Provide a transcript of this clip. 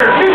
You